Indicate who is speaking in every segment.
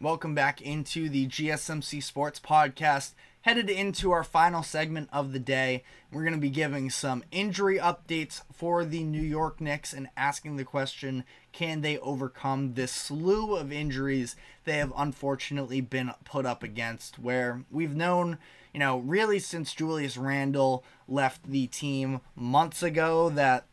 Speaker 1: Welcome back into the GSMC Sports Podcast. Headed into our final segment of the day, we're going to be giving some injury updates for the New York Knicks and asking the question can they overcome this slew of injuries they have unfortunately been put up against? Where we've known, you know, really since Julius Randle left the team months ago that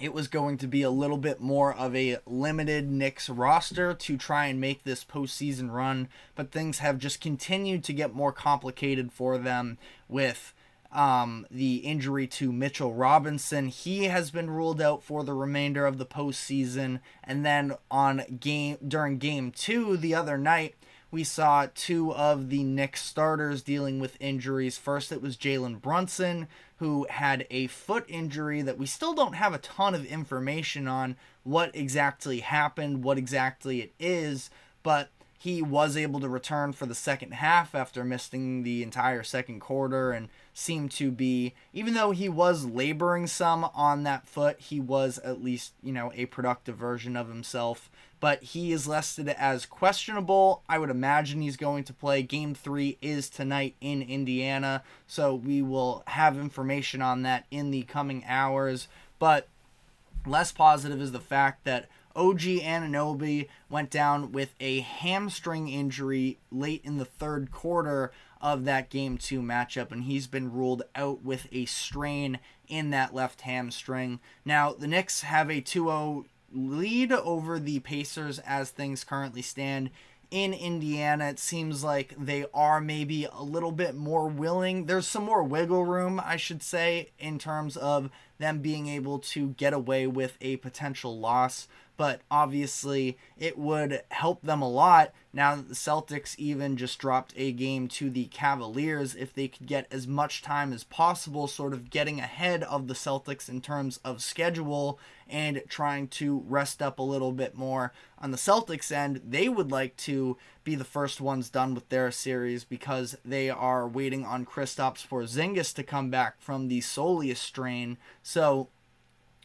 Speaker 1: it was going to be a little bit more of a limited Knicks roster to try and make this postseason run, but things have just continued to get more complicated for them with um, the injury to Mitchell Robinson. He has been ruled out for the remainder of the postseason, and then on game during game two the other night, we saw two of the Knicks starters dealing with injuries. First, it was Jalen Brunson, who had a foot injury that we still don't have a ton of information on what exactly happened, what exactly it is, but he was able to return for the second half after missing the entire second quarter and seemed to be even though he was laboring some on that foot he was at least you know a productive version of himself but he is listed as questionable. I would imagine he's going to play. Game three is tonight in Indiana, so we will have information on that in the coming hours. But less positive is the fact that OG Anunoby went down with a hamstring injury late in the third quarter of that game two matchup, and he's been ruled out with a strain in that left hamstring. Now, the Knicks have a 2 0 lead over the Pacers as things currently stand in Indiana. It seems like they are maybe a little bit more willing. There's some more wiggle room, I should say, in terms of them being able to get away with a potential loss but obviously it would help them a lot now that the Celtics even just dropped a game to the Cavaliers if they could get as much time as possible, sort of getting ahead of the Celtics in terms of schedule and trying to rest up a little bit more. On the Celtics end, they would like to be the first ones done with their series because they are waiting on Kristaps Porzingis to come back from the soleus strain. So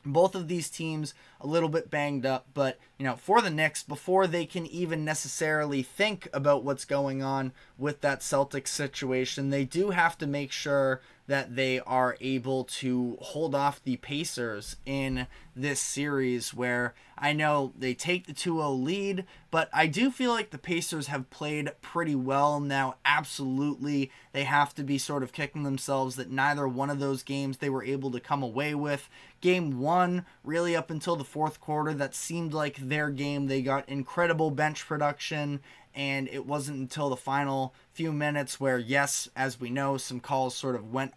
Speaker 1: both of these teams a little bit banged up, but you know, for the Knicks, before they can even necessarily think about what's going on with that Celtics situation, they do have to make sure that they are able to hold off the Pacers in this series where I know they take the 2-0 lead, but I do feel like the Pacers have played pretty well now. Absolutely, they have to be sort of kicking themselves that neither one of those games they were able to come away with. Game 1, really up until the fourth quarter, that seemed like their game. They got incredible bench production and it wasn't until the final few minutes where yes as we know some calls sort of went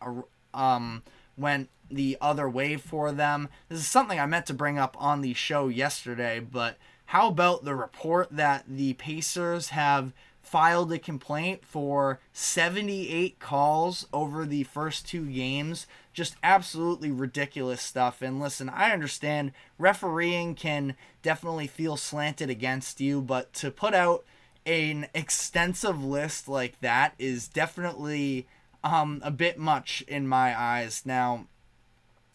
Speaker 1: um went the other way for them this is something i meant to bring up on the show yesterday but how about the report that the pacers have filed a complaint for 78 calls over the first two games. Just absolutely ridiculous stuff. And listen, I understand refereeing can definitely feel slanted against you, but to put out an extensive list like that is definitely um, a bit much in my eyes. Now,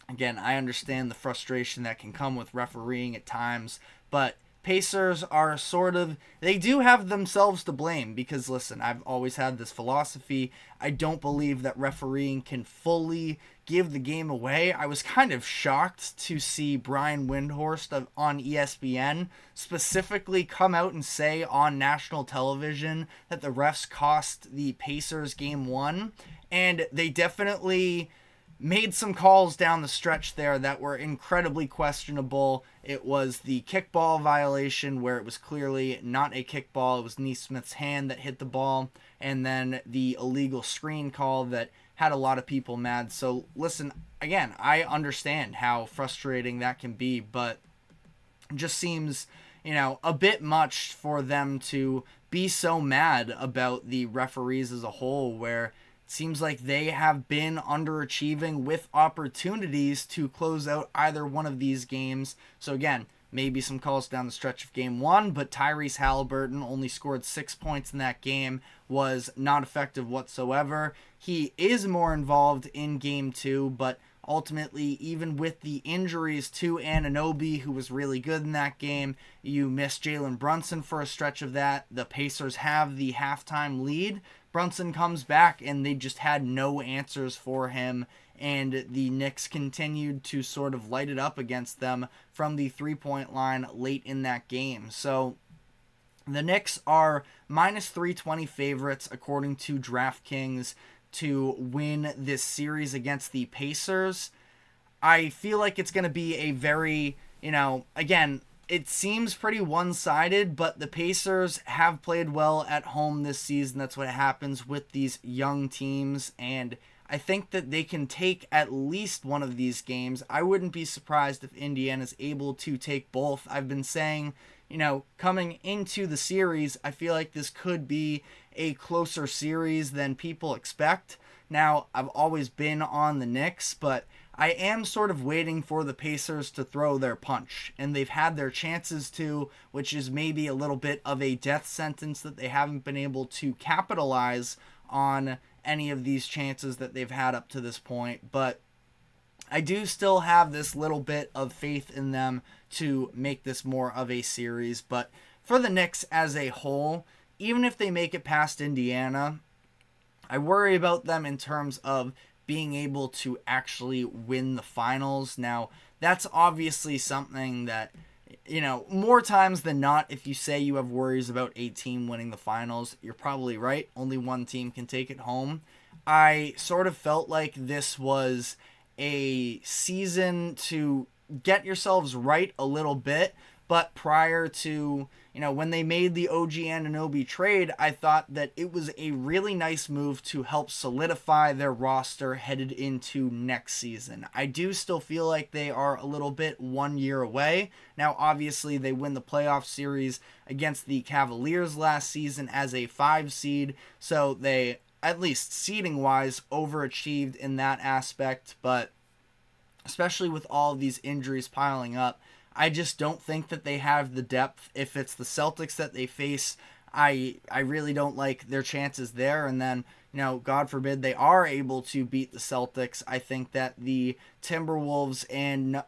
Speaker 1: again, I understand the frustration that can come with refereeing at times, but Pacers are sort of they do have themselves to blame because listen, I've always had this philosophy. I don't believe that refereeing can fully give the game away. I was kind of shocked to see Brian Windhorst on ESPN specifically come out and say on national television that the refs cost the Pacers game 1 and they definitely made some calls down the stretch there that were incredibly questionable. It was the kickball violation where it was clearly not a kickball. It was Nesmith's hand that hit the ball. And then the illegal screen call that had a lot of people mad. So, listen, again, I understand how frustrating that can be, but just seems, you know, a bit much for them to be so mad about the referees as a whole, where seems like they have been underachieving with opportunities to close out either one of these games. So again, maybe some calls down the stretch of game one, but Tyrese Halliburton only scored six points in that game, was not effective whatsoever. He is more involved in game two, but ultimately, even with the injuries to Anunoby, who was really good in that game, you missed Jalen Brunson for a stretch of that. The Pacers have the halftime lead. Brunson comes back, and they just had no answers for him. And the Knicks continued to sort of light it up against them from the three point line late in that game. So the Knicks are minus 320 favorites according to DraftKings to win this series against the Pacers. I feel like it's going to be a very, you know, again, it seems pretty one sided, but the Pacers have played well at home this season. That's what happens with these young teams. And I think that they can take at least one of these games. I wouldn't be surprised if Indiana is able to take both. I've been saying, you know, coming into the series, I feel like this could be a closer series than people expect. Now, I've always been on the Knicks, but I am sort of waiting for the Pacers to throw their punch, and they've had their chances to, which is maybe a little bit of a death sentence that they haven't been able to capitalize on any of these chances that they've had up to this point. But I do still have this little bit of faith in them to make this more of a series. But for the Knicks as a whole, even if they make it past Indiana, I worry about them in terms of being able to actually win the finals. Now, that's obviously something that, you know, more times than not, if you say you have worries about a team winning the finals, you're probably right. Only one team can take it home. I sort of felt like this was a season to get yourselves right a little bit, but prior to you know, when they made the OG Anunoby trade, I thought that it was a really nice move to help solidify their roster headed into next season. I do still feel like they are a little bit one year away. Now, obviously, they win the playoff series against the Cavaliers last season as a five seed, so they, at least seeding wise, overachieved in that aspect, but especially with all these injuries piling up. I just don't think that they have the depth. If it's the Celtics that they face, I I really don't like their chances there. And then you know, God forbid they are able to beat the Celtics. I think that the Timberwolves and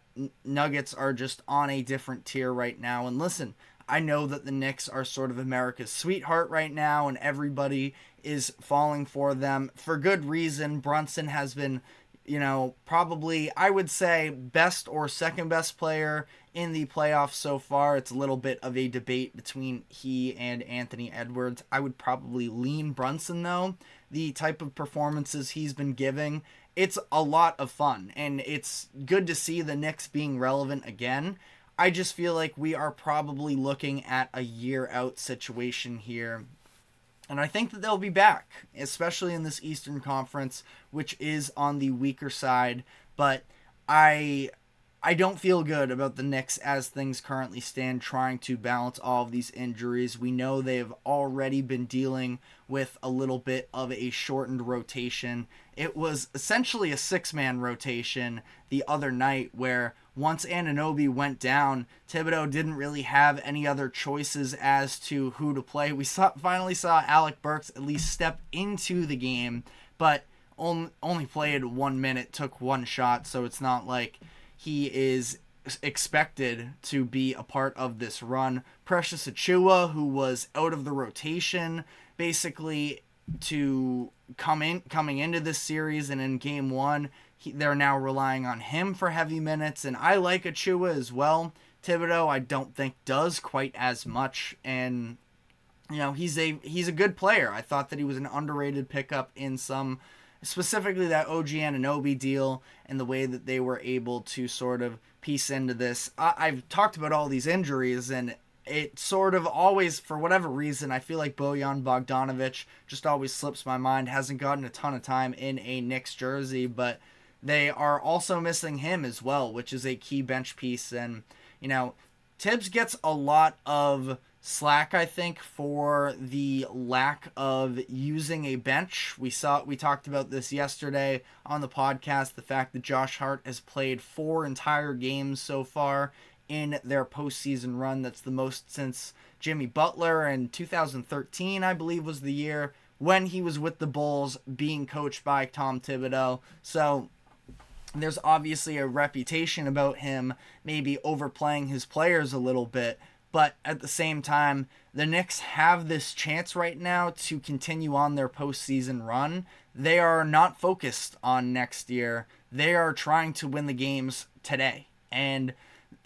Speaker 1: Nuggets are just on a different tier right now. And listen, I know that the Knicks are sort of America's sweetheart right now, and everybody is falling for them for good reason. Brunson has been you know, probably I would say best or second best player in the playoffs so far. It's a little bit of a debate between he and Anthony Edwards. I would probably lean Brunson though. The type of performances he's been giving, it's a lot of fun and it's good to see the Knicks being relevant again. I just feel like we are probably looking at a year out situation here and I think that they'll be back, especially in this Eastern Conference, which is on the weaker side. But I I don't feel good about the Knicks as things currently stand, trying to balance all of these injuries. We know they've already been dealing with a little bit of a shortened rotation. It was essentially a six man rotation the other night where once Anunoby went down, Thibodeau didn't really have any other choices as to who to play. We saw, finally saw Alec Burks at least step into the game, but only, only played one minute, took one shot, so it's not like he is expected to be a part of this run. Precious Achiuwa, who was out of the rotation, basically to come in coming into this series and in game one he, they're now relying on him for heavy minutes, and I like Achiuwa as well. Thibodeau, I don't think does quite as much, and you know he's a he's a good player. I thought that he was an underrated pickup in some, specifically that OG Anunoby deal and the way that they were able to sort of piece into this. I, I've talked about all these injuries and it sort of always, for whatever reason, I feel like Bojan Bogdanovic just always slips my mind. Hasn't gotten a ton of time in a Knicks jersey, but they are also missing him as well, which is a key bench piece. And, you know, Thibs gets a lot of slack, I think, for the lack of using a bench. We saw we talked about this yesterday on the podcast, the fact that Josh Hart has played four entire games so far in their postseason run. That's the most since Jimmy Butler in 2013, I believe, was the year when he was with the Bulls being coached by Tom Thibodeau. So there's obviously a reputation about him maybe overplaying his players a little bit. But at the same time, the Knicks have this chance right now to continue on their postseason run. They are not focused on next year. They are trying to win the games today. And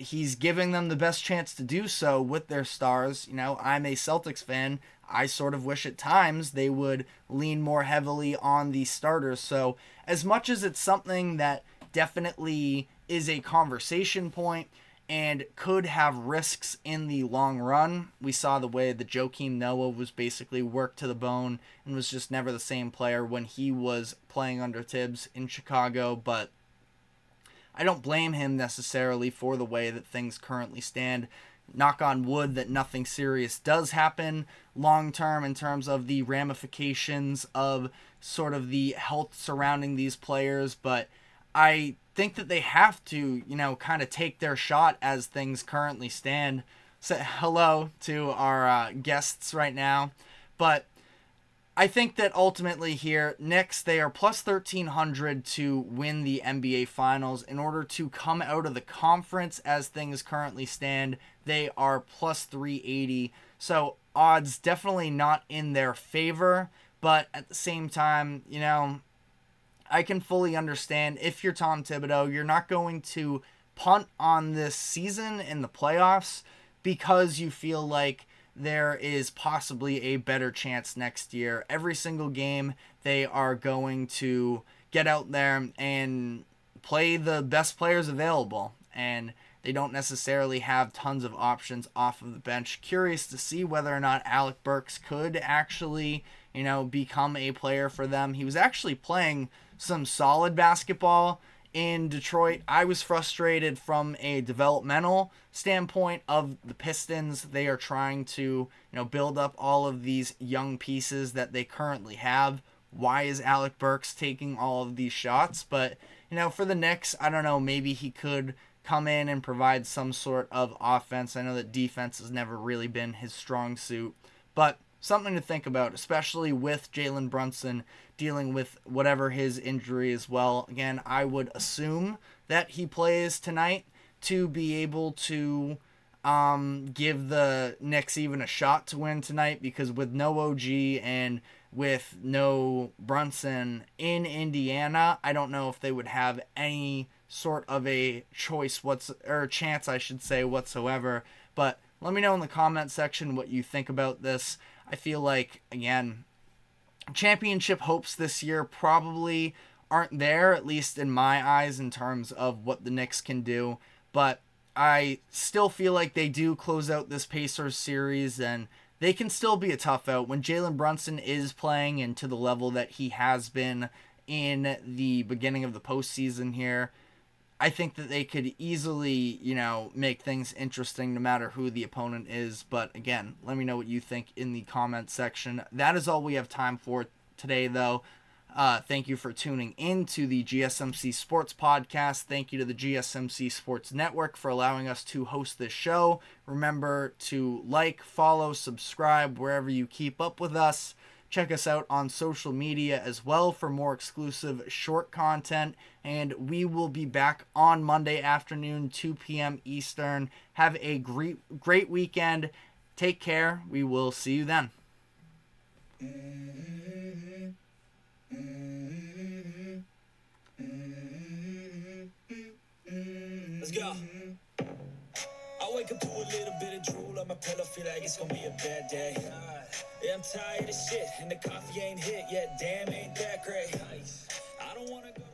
Speaker 1: he's giving them the best chance to do so with their stars. You know, I'm a Celtics fan. I sort of wish at times they would lean more heavily on the starters. So, as much as it's something that definitely is a conversation point, and could have risks in the long run. We saw the way that Joakim Noah was basically worked to the bone and was just never the same player when he was playing under Thibs in Chicago, but I don't blame him necessarily for the way that things currently stand. Knock on wood that nothing serious does happen long term in terms of the ramifications of sort of the health surrounding these players, but I think that they have to, you know, kind of take their shot as things currently stand. Say hello to our uh, guests right now, but I think that ultimately here, Knicks, they are plus 1300 to win the NBA Finals. In order to come out of the conference as things currently stand, they are plus 380. So odds definitely not in their favor, but at the same time, you know, I can fully understand if you're Tom Thibodeau, you're not going to punt on this season in the playoffs because you feel like there is possibly a better chance next year. Every single game, they are going to get out there and play the best players available. And they don't necessarily have tons of options off of the bench. Curious to see whether or not Alec Burks could actually, you know, become a player for them. He was actually playing some solid basketball in Detroit. I was frustrated from a developmental standpoint of the Pistons. They are trying to, you know, build up all of these young pieces that they currently have. Why is Alec Burks taking all of these shots? But, you know, for the Knicks, I don't know, maybe he could come in and provide some sort of offense. I know that defense has never really been his strong suit, but something to think about, especially with Jalen Brunson dealing with whatever his injury as well. Again, I would assume that he plays tonight to be able to um, give the Knicks even a shot to win tonight because with no OG and with no Brunson in Indiana, I don't know if they would have any sort of a choice what's or chance I should say whatsoever. But let me know in the comment section what you think about this. I feel like again, championship hopes this year probably aren't there, at least in my eyes, in terms of what the Knicks can do. But I still feel like they do close out this Pacers series and they can still be a tough out when Jalen Brunson is playing and to the level that he has been in the beginning of the postseason here. I think that they could easily, you know, make things interesting no matter who the opponent is. But again, let me know what you think in the comment section. That is all we have time for today, though. Uh, thank you for tuning in to the GSMC Sports Podcast. Thank you to the GSMC Sports Network for allowing us to host this show. Remember to like, follow, subscribe wherever you keep up with us. Check us out on social media as well for more exclusive short content. And we will be back on Monday afternoon, 2 p.m. Eastern. Have a great, great weekend. Take care. We will see you then. Let's go wake up to a little bit of drool on my pillow, feel like it's gonna be a bad day. Yeah, I'm tired of shit, and the coffee ain't hit yet. Damn, ain't that great. I don't wanna go.